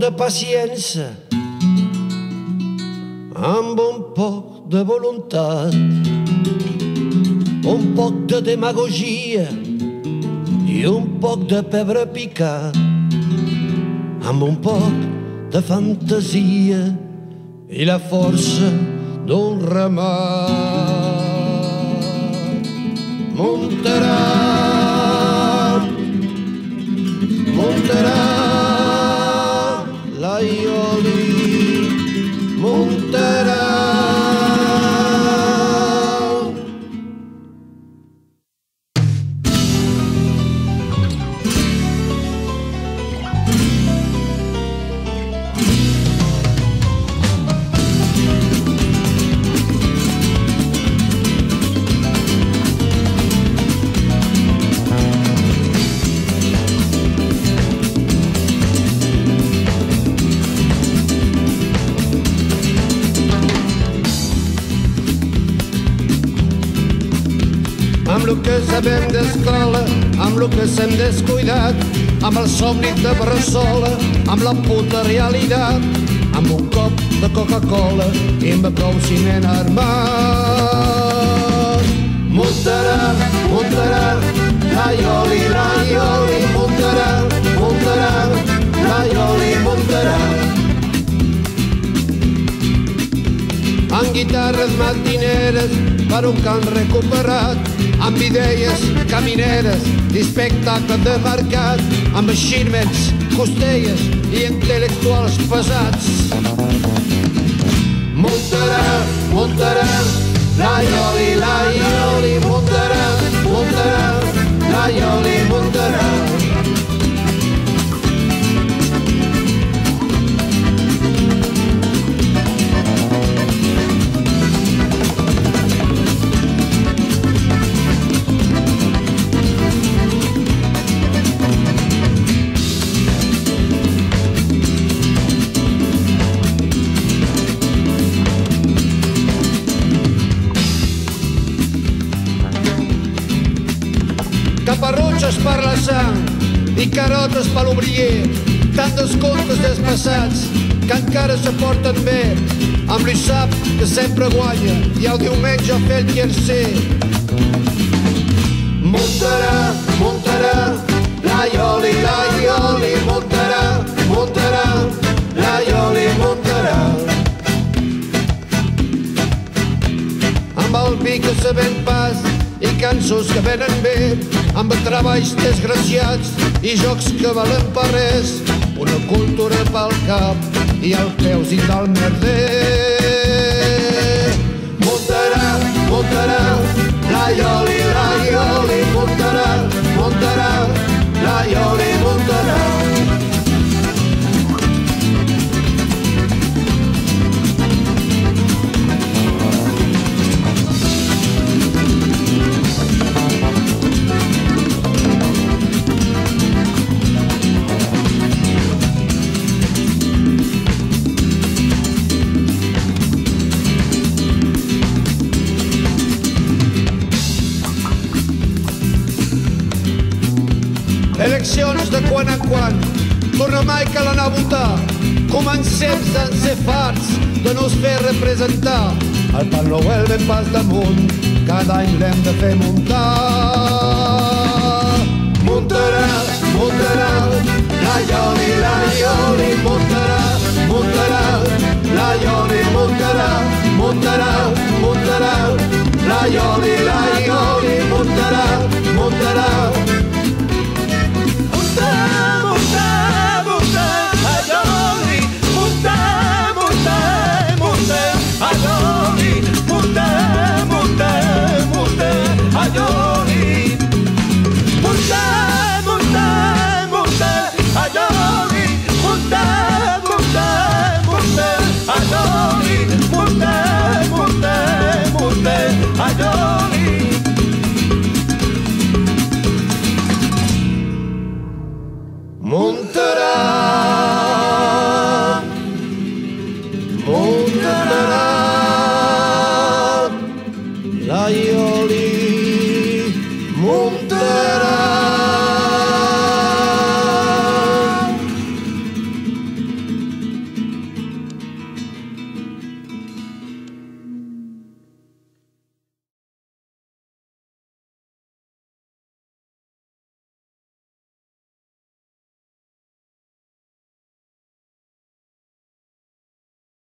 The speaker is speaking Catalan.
de paciència, amb un poc de voluntat, un poc de demagogia. I un poc de pebre picat, amb un poc de fantasia. I la força d'un ramat. Muntarà, muntarà que sabem d'escola, amb el que s'hem descuidat, amb el somni de Barrasola, amb la puta realitat, amb un cop de Coca-Cola i amb prou ciment armat. Muntarà, muntarà, la ioli, la ioli, muntarà, muntarà, la ioli, muntarà. amb guitarres matineres per un cant recuperat, amb idees camineres i espectacle de mercat, amb eixirments, costelles i intel·lectuals pesats. Muntarà, muntarà, la ioli, caparrotxes per la sang i carotes per l'obrier, tant dels contes despassats que encara se porten bé, amb l'Issap que sempre guanya i el diumenge fer el tercer. Muntarà, muntarà, la ioli, i cançons que venen bé, amb treballs desgraciats i jocs que valen per res, una cultura pel cap i el peus i del merder. Eleccions de quan en quan, torna mai que l'anar a votar. Comencem a ser farts de no es fer representar. El Pal Noel ben pas damunt, cada any l'hem de fer muntar. Muntarà, muntarà, la ioli, la ioli, muntarà, muntarà, la ioli, muntarà, muntarà, muntarà, la ioli, muntarà, la